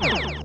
you